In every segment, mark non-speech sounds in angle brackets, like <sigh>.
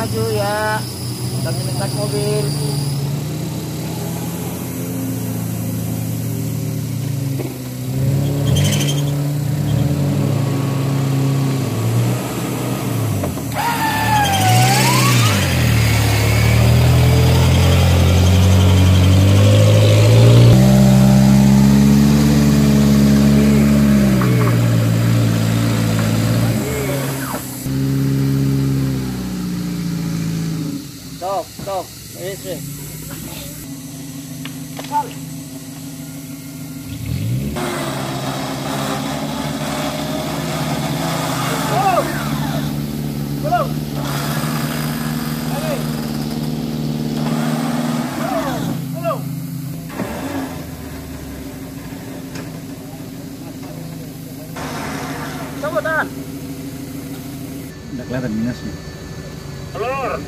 maju ya. Kami minta mobil. Coba tahan. Kelihatan minusnya. Telur.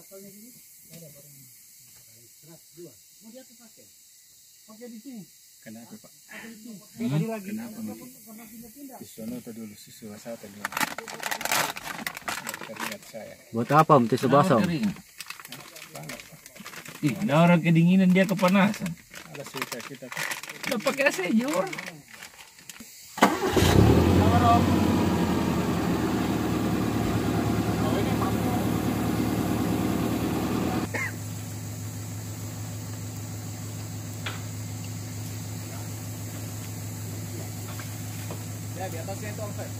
Pakai di sini. Kenapa Pak? Tadi lagi. Kenapa nanti? Di sono atau dulu susu saya tadi. Terlihat saya. Buat apa mesti sebasau? Ih, nah orang kedinginan dia kepanasan. Ada suka kita. Udah pakai AC jor. Ya di atasnya itu Alfred. Terus.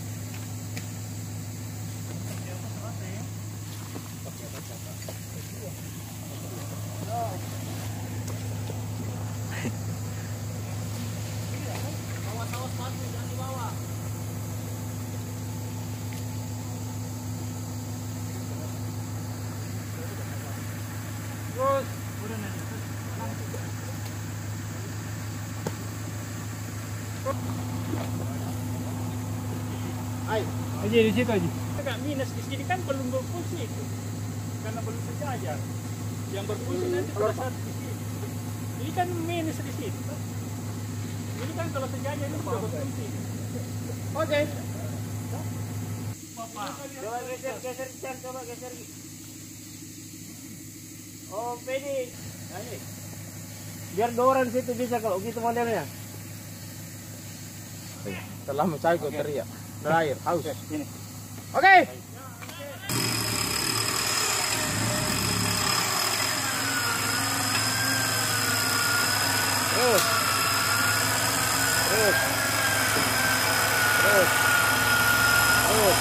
Aja di situ aja. Enggak minus di sini kan belum berfungsi itu. Karena belum sejajar. Yang berfungsi nanti pada saat di sini. Ini kan minus di sini. Ini kan kalau sejajar ini sudah berfungsi. Oke. Coba geser, geser, Chan, coba geser. Oh, pede. Nah, ini. Biar doran situ bisa kalau gitu modelnya. Telah mencari kok teriak. Terakhir, haus. Oke. Terus. Terus. Terus. Terus.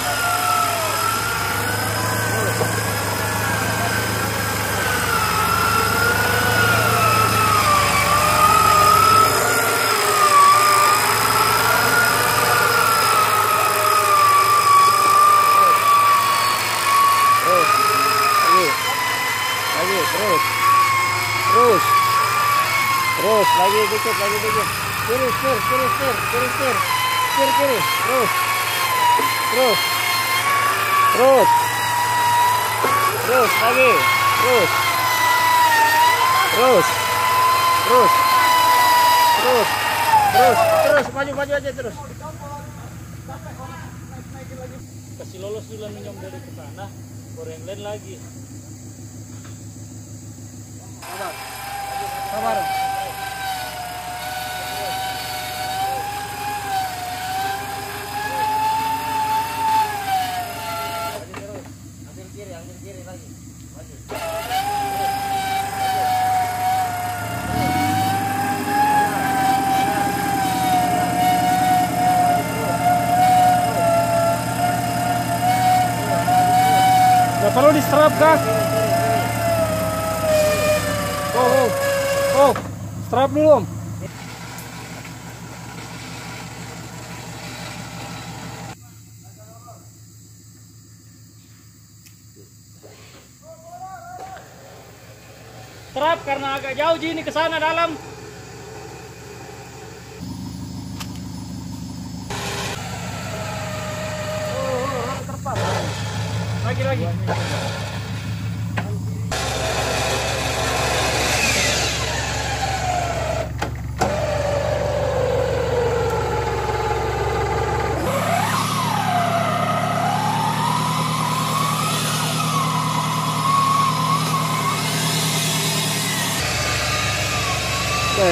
Terus. Lagi. Lagi, terus. Terus. Terus, lagi dikit, lagi dikit. Kiri, kiri, kiri, kiri, kiri, kiri. Terus. Terus. Terus. Terus, lagi. Terus. Terus. Terus. Terus. Terus, terus, maju, maju aja terus. Kasih lolos dulu minum dari ke sana, baru yang lain lagi. Sabar. Ambil kiri, ambil kiri lagi. Maju. Nggak perlu di strap gas. Oh, oh, oh, strap dulu om. Terap karena agak jauh Ji, ini ke sana dalam. Lagi lagi.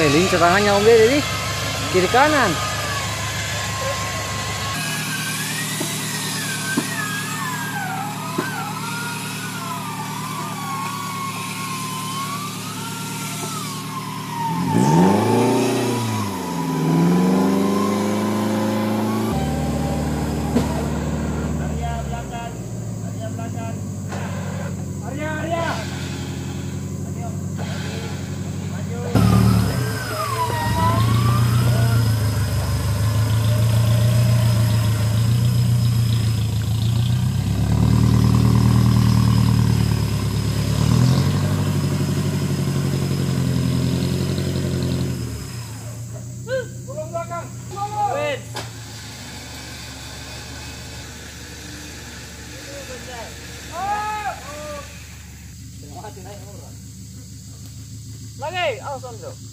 Lincah tangannya om Deddy. Kiri kanan. Lagi, awas om bro.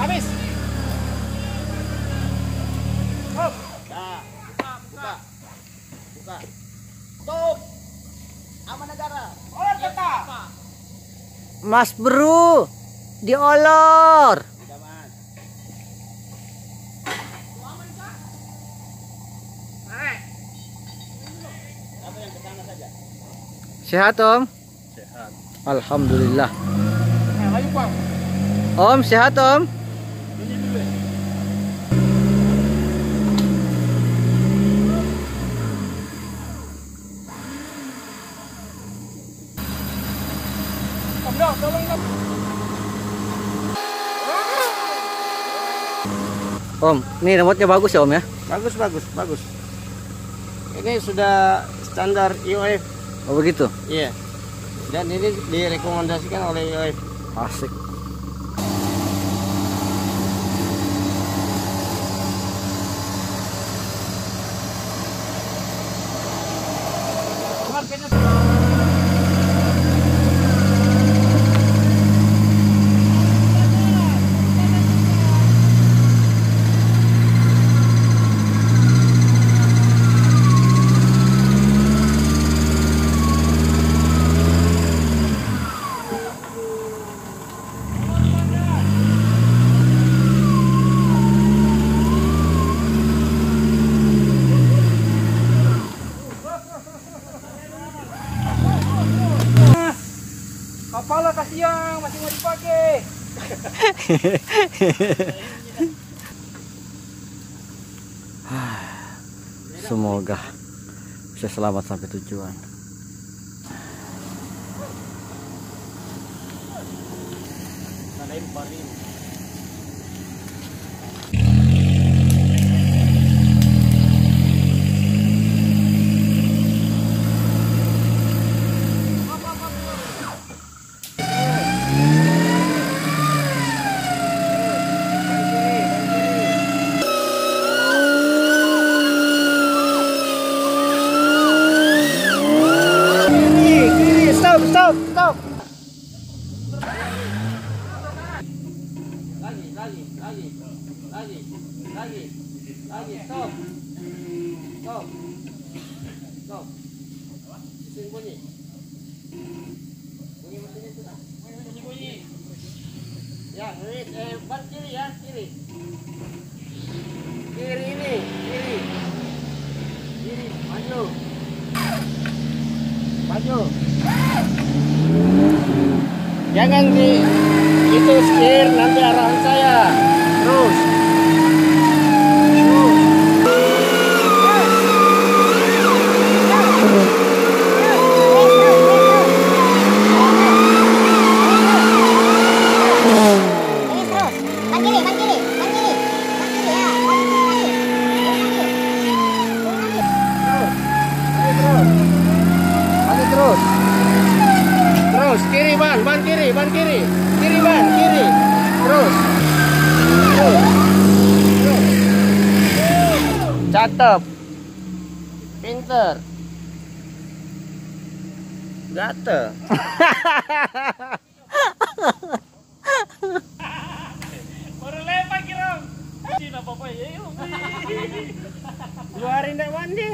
Habis. Hop. Oleh tetap. Mas Bro, diolor. Sehat Om? Sehat. Alhamdulillah. Bang. Om sehat? Om Om, ini remote-nya bagus ya Om ya? Bagus, bagus, bagus. Ini sudah standar IOF, Oh begitu. iya. Dan ini direkomendasikan oleh IOF. Asik. Kepala kasih yang masih mau dipakai. <laughs> Semoga bisa selamat sampai tujuan. Kiri, kiri, stop, stop, stop. Lagi, lagi, lagi, lagi, lagi, lagi, stop. Stop. Stop. Mesin bunyi. Bunyi mesin itu tak? Bunyi, bunyi. Ya, kiri, eh, ban kiri ya, kiri. Kiri ini, kiri. Kiri, maju. Maju. Jangan di itu setir nanti arahan saya. Terus. Ban kiri, ban kiri, ban kiri. Ban kiri ya, ban kiri. Maju terus. Terus kiri ban, ban kiri, ban kiri. Kiri ban, kiri. Terus. Terus. Terus. Cakep. Pinter. Gatel. Baru lepas kira. Cina apa ya ndak mandi.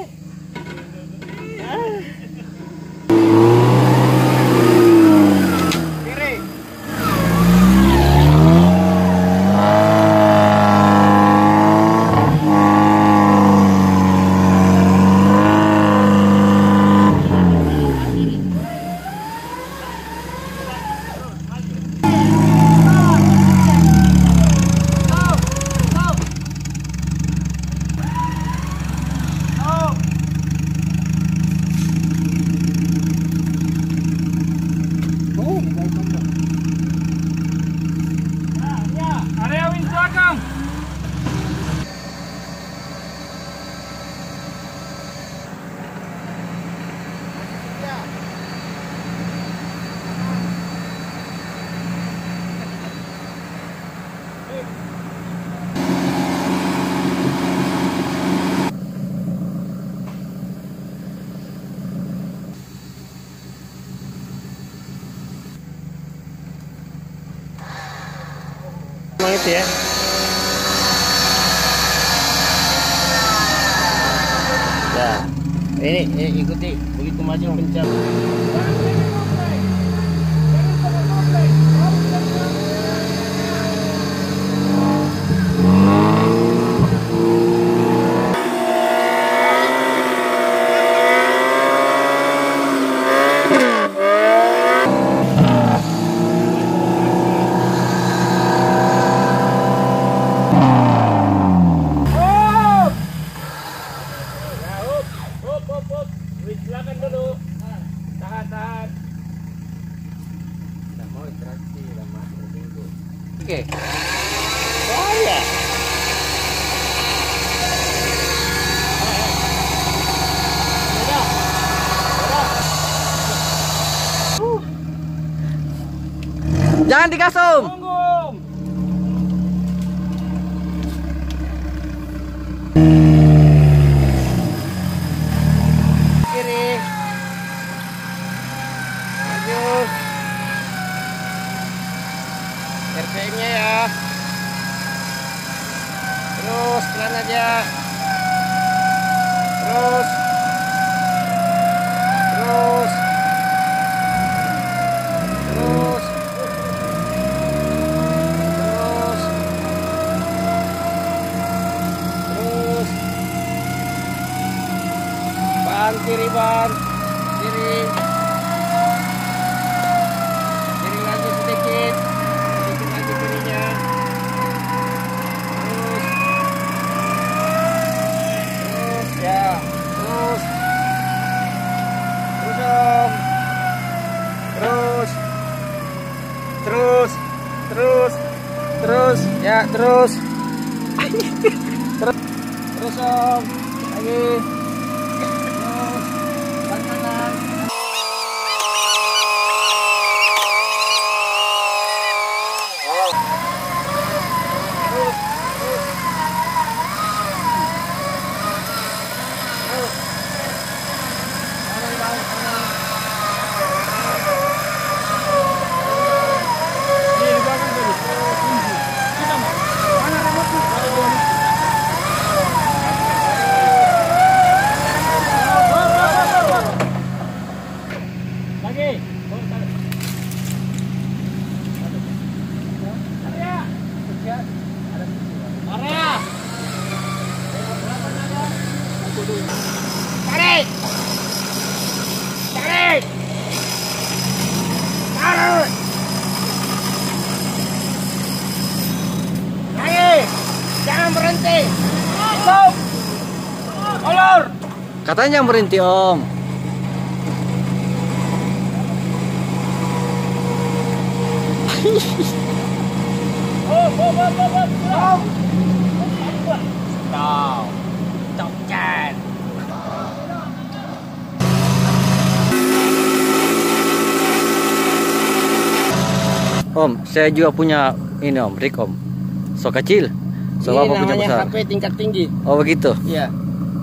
Emang itu ya? Nah, ini, ini ikuti begitu maju kencang. Oke. Bahaya. Jangan digas om. Punggung. 好来给 Lagi. Oh! Katanya berhenti om. Om, saya juga punya ini om, rig om. So kecil. So Ini apa punya besar? HP tingkat tinggi. Oh begitu. Iya.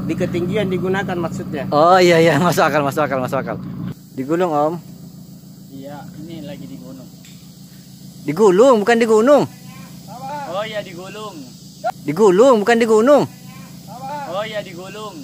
Di ketinggian digunakan maksudnya. Oh iya iya <laughs> masuk akal masuk akal masuk akal. Digulung om. Iya, ini lagi di gunung. Digulung bukan di gunung. Oh iya digulung. Digulung bukan di gunung. Oh iya digulung.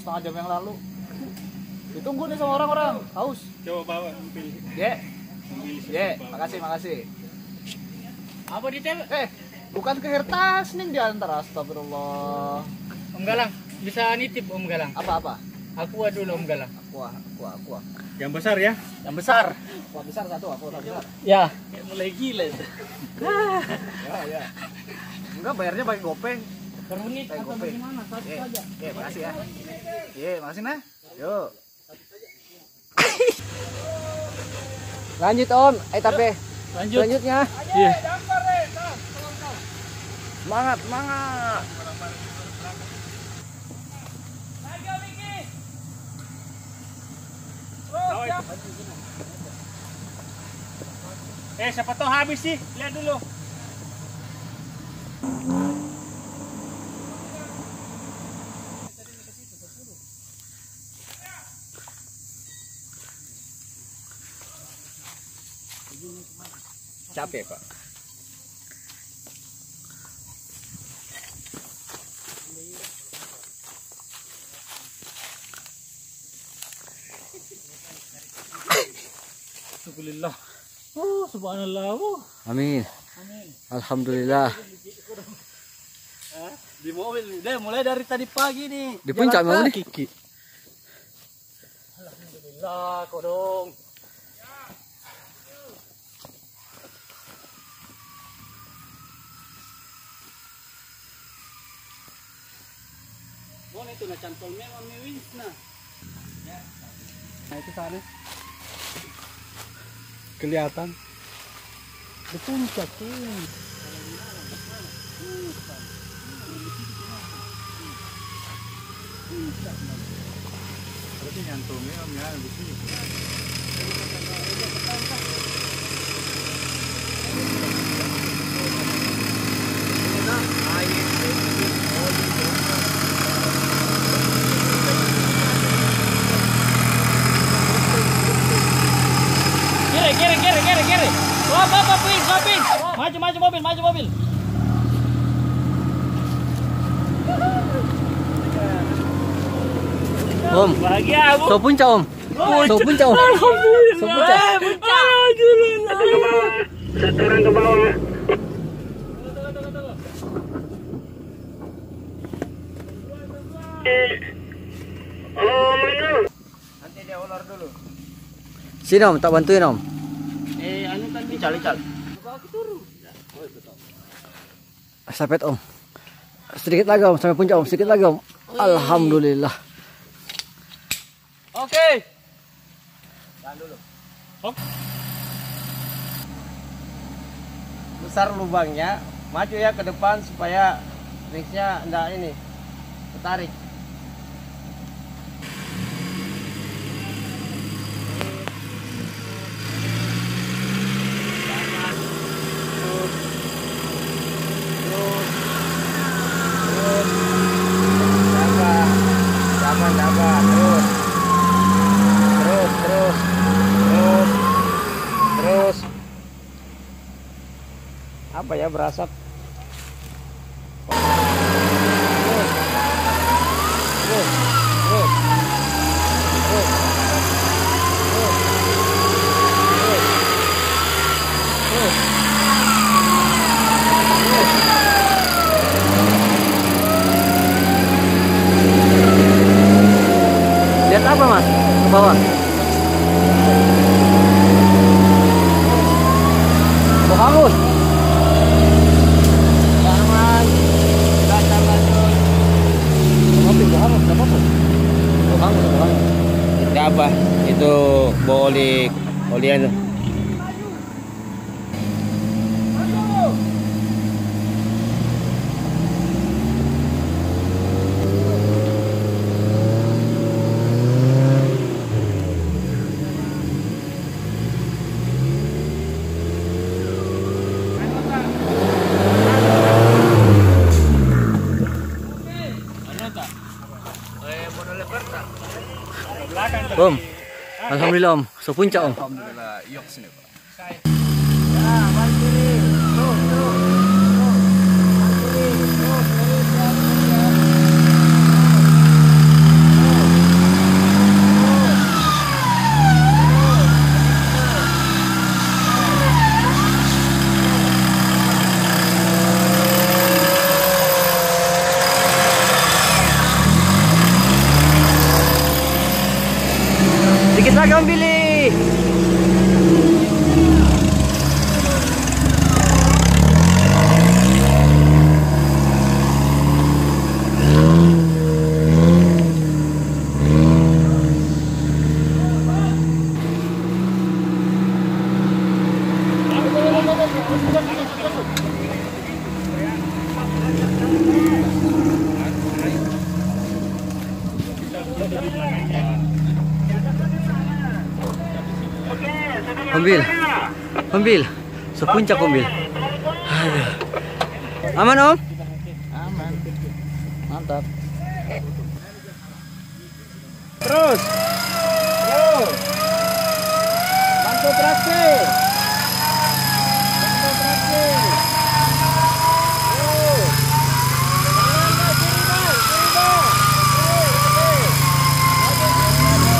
Setengah jam yang lalu. Ditunggu nih sama orang-orang. Haus. Coba bawa pilih. Ye. Ye, makasih, makasih. Apa di? Eh, bukan ke Hertas nih di antara astagfirullah. Om Galang, bisa nitip Om Galang. Apa-apa? Aku dulu Om Galang. Aqua, aqua, aqua. Yang besar ya. Yang besar. Aqua besar satu, aqua besar. Ya. Mulai gila itu. Ya, ya. Enggak bayarnya pakai GoPay. Per unit Pakai atau bagaimana? Satu Ye, saja. ye, makasih ya. Ye, makasih nah. Yuk. Lanjut Om, eh tapi Lanjut. selanjutnya. Iya. Semangat, semangat. Eh, siapa tahu habis sih? Lihat dulu. Capek, Pak. Alhamdulillah. Oh, subhanallah. Oh. Amin. Alhamdulillah. Di mobil deh, mulai dari tadi pagi nih. Di puncak kaki. Alhamdulillah, kodong. Nah, itu sana. Kelihatan. Di puncak tuh. Berarti nyantungnya om ya di sini. Kiri, kiri, kiri, kiri, kiri. Stop, stop, stop, pin, stop, pin. Maju, maju mobil, maju mobil. Bahagia aku. so puncak Om. So puncak Om. So puncak. Nanti dia ular dulu. Sini Om, tak bantuin Om. Eh, anu kan ical, ical. Sapet Om. Sedikit lagi Om, sampai puncak Om. Sedikit lagi Om. Alhamdulillah. Oke. Besar lubangnya, maju ya ke depan supaya nextnya enggak ini ketarik. Jaga, jangan jaga, terus, terus, terus, terus, terus. Apa ya berasap? Terus, terus, terus, terus, terus, terus, terus, terus. Lihat apa Mas? Ke bawah. Oh, hangus. Jangan, jangan lanjut. Mobil gak hangus, gak apa-apa. Oh, hangus, oh, hangus. Tidak apa, itu bawa oli oli anu. Om. Alhamdulillah Om. So puncak Om. Alhamdulillah, yuk sini pak. Ya, balik kiri, terus, terus, terus. Dikit lagi Om Billy. Ambil. Ambil. Sepuncak ambil. Aduh. Aman Om? Aman. Mantap. Terus. Terus. Bantu traksi. Bantu traksi. Terus. Kanan, Mas. Kiri, Mas. Kiri, Mas. Terus, oke. Maju, maju, maju.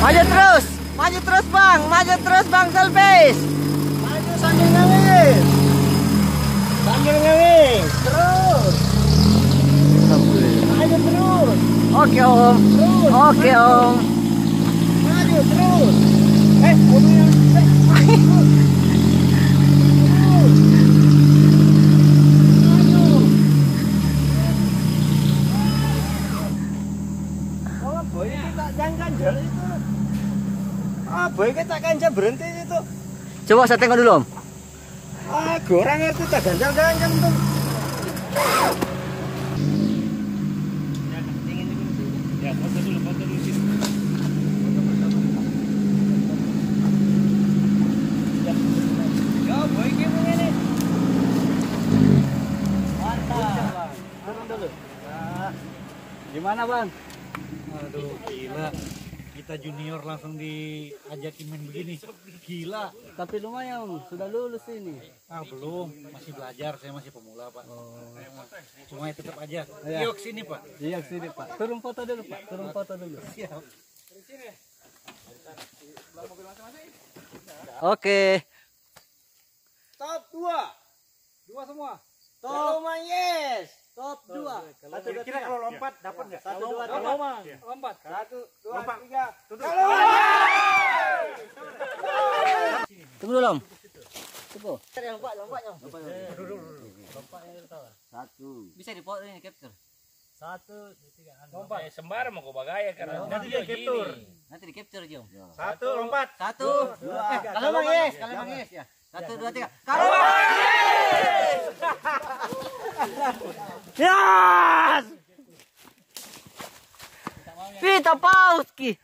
Maju terus. Maju terus Bang. Maju terus Bang Selvis. Maju sambil ngawis. Sambil ngawis. Terus. Maju terus. Oke Om. Oke Om. Maju terus. Eh, itu. Berhenti itu. Coba saya tengok dulu Om. Ah, gue orang ngerti tak ganjal-ganjal tuh. Ya, foto dulu, foto dulu sini. Ya, boy, gimana nih? Gimana bang? Aduh, gila. Kita junior langsung diajakin main begini. Gila. Tapi lumayan, sudah lulus ini. Ah, belum. Masih belajar. Saya masih pemula, Pak. Cuma ya tetap aja. Iya. Yuk sini, Pak. Iya sini pak. Turun foto dulu pak. Turun foto dulu. Siap. Oke. Top 2. Dua semua. Top yes. Top 2. Satu, dua, Kira tiga. kalau lompat dapat nggak? Satu, dua, Kalau tiga. mah, lompat. Satu, dua, tiga. Tunggu dulu Om. Tunggu. Lompat, lompat, lompat. Bisa dipoto ini capture. Satu, tiga. Lompat. Eh, sembarang mau kau bagaya karena Nanti dia capture. Nanti di capture Jom. Satu, lompat. Satu. Dua. Eh, Kalau bang yes, kalau bang yes ya. Satu, dua, tiga. Yes! Pita Pauski.